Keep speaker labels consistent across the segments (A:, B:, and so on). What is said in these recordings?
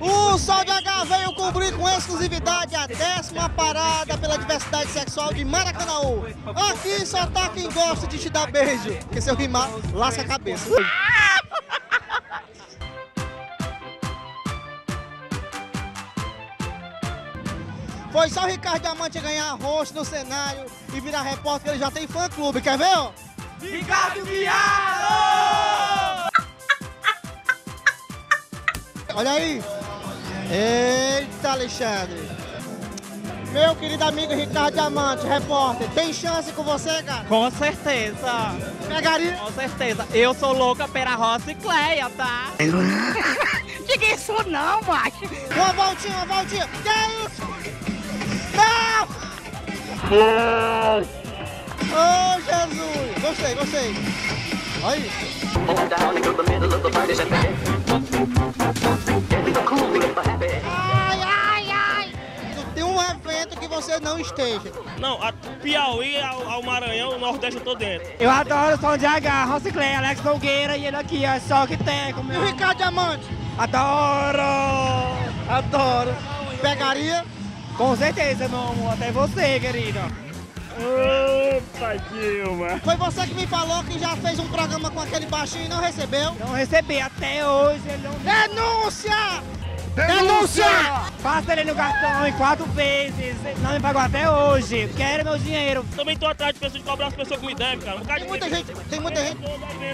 A: O Sol de H veio cobrir com exclusividade a décima parada pela diversidade sexual de Maracanãú. Aqui só tá quem gosta de te dar beijo, porque se eu rimar, lasca a cabeça. Foi só o Ricardo Diamante ganhar rosto no cenário e virar repórter, ele já tem fã-clube. Quer ver, ó?
B: Ricardo Viado!
A: Olha aí. Eita, Alexandre. Meu querido amigo Ricardo Diamante, repórter, tem chance com você, cara?
B: Com certeza.
A: Pegaria?
B: Com certeza. Eu sou louca pela Rocicleia, tá?
C: Diga isso não, macho.
A: Uma voltinha, uma voltinha. Que é isso? Não! Oh, Jesus! Gostei, gostei. Olha aí. Ai, ai, ai! Tem um evento que você não esteja.
D: Não, a Piauí ao, ao Maranhão, o Nordeste eu tô dentro.
B: Eu adoro o som de H, Rocicleia, Alex Nogueira e ele aqui, é só que tem. Como
A: E o Ricardo Diamante?
B: Adoro!
A: Adoro. Pegaria?
B: Com certeza, meu amor. Até você, querido.
D: Opa, Dilma.
A: Foi você que me falou que já fez um programa com aquele baixinho e não recebeu?
B: Não recebi até hoje. Ele não...
A: Denúncia! Denúncia!
B: Passa ele no cartão em quatro vezes. Não me pagou até hoje. Quero meu dinheiro.
D: Também tô atrás de pessoas de cobrar as pessoas que me devem, cara. Um
A: Tem
D: de
A: muita gente, tem muita gente.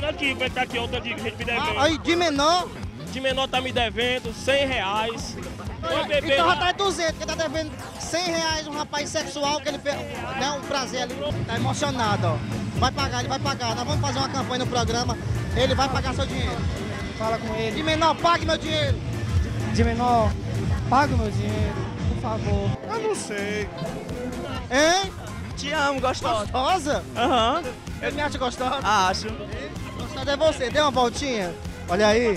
D: Aqui, vai estar aqui outra de gente me devendo.
A: Ah, aí, de menor,
D: De menor tá me devendo 100 reais. Foi beber
A: então já
D: lá.
A: tá 200, porque tá devendo 100 reais um rapaz sexual que ele fez, né, um prazer ali. Tá emocionado, ó. Vai pagar, ele vai pagar. Nós vamos fazer uma campanha no programa, ele vai pagar seu dinheiro.
B: Fala com ele.
A: De menor, pague meu dinheiro.
B: De menor, paga o meu dinheiro, por favor.
D: Eu não sei.
A: Hein?
D: Te amo, gostosa.
A: Gostosa?
D: Aham.
A: Ele me acha gostosa?
D: Acho.
A: Gostosa é você, dê uma voltinha. Olha aí.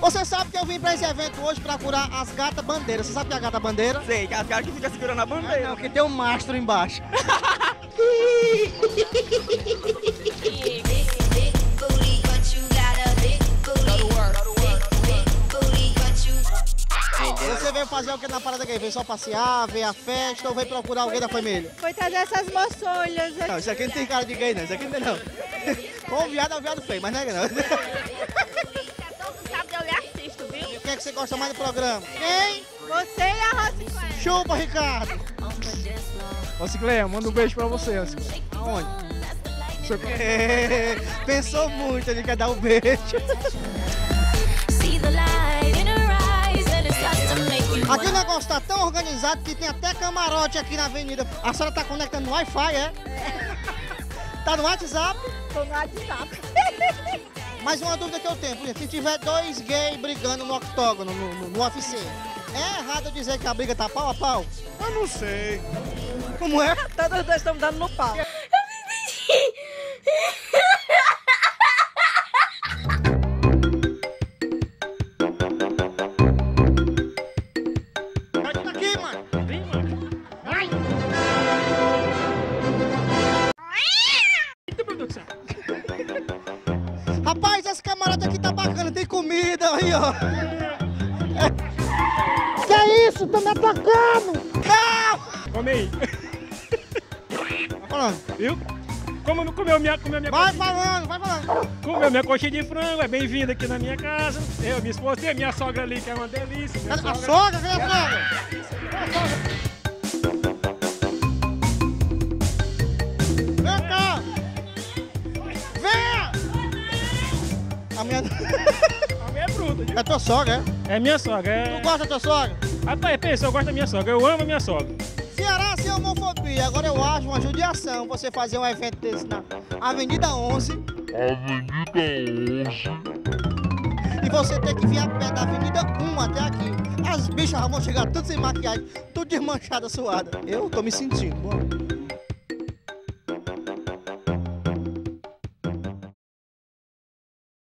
A: Você sabe que eu vim pra esse evento hoje pra curar as gatas bandeiras. Você sabe o que é a gata bandeira?
D: Sei, que as caras que ficam segurando a
A: Ah,
D: bandeira.
A: não, que tem um mastro embaixo. Você veio fazer o que na parada aqui? Veio só passear, ver a festa ou veio procurar alguém da família?
C: Foi trazer essas moçolhas aqui.
A: Não, isso aqui não tem cara de gay não, isso aqui não tem não. Com o viado é o viado feio, mas não é que não. que você gosta mais do programa? Quem?
C: Você e a Rocicleia.
A: Chupa, Ricardo.
B: Rocicleia, manda um beijo pra você, Rocicleia.
A: Aonde? Pensou muito, ele quer dar um beijo. Aqui o negócio tá tão organizado que tem até camarote aqui na avenida. A senhora tá conectando no Wi-Fi, é? Tá no WhatsApp?
C: Tô no WhatsApp.
A: Mas uma dúvida que eu tenho, por exemplo, se tiver dois gays brigando no octógono, no, no, no UFC, é errado eu dizer que a briga tá pau a pau?
D: Eu não sei.
A: Como é?
B: Todos dois estamos dando no pau.
A: Sai Rapaz, esse camarote aqui tá bacana, tem comida aí, ó. É. Que é isso? Tá me atacando! Não!
D: Come aí.
A: Vai falando.
D: Viu? Como comeu minha, comeu minha
A: Vai falando, vai falando.
D: Comeu minha coxinha de frango, é bem-vindo aqui na minha casa. Eu, minha esposa e a minha sogra ali, que é uma delícia.
A: A
D: sogra.
A: sogra, cadê a sogra? É tua sogra, é?
D: É minha sogra,
A: Tu
D: é...
A: gosta da tua sogra?
D: Rapaz, pensa, eu gosto da minha sogra, eu amo a minha sogra.
A: Ceará sem homofobia. Agora eu acho uma judiação você fazer um evento desse na Avenida 11
E: Avenida 11.
A: e você ter que vir a pé da Avenida 1 até aqui. As bichas vão chegar tudo sem maquiagem, tudo desmanchada, suada. Eu tô me sentindo, bom.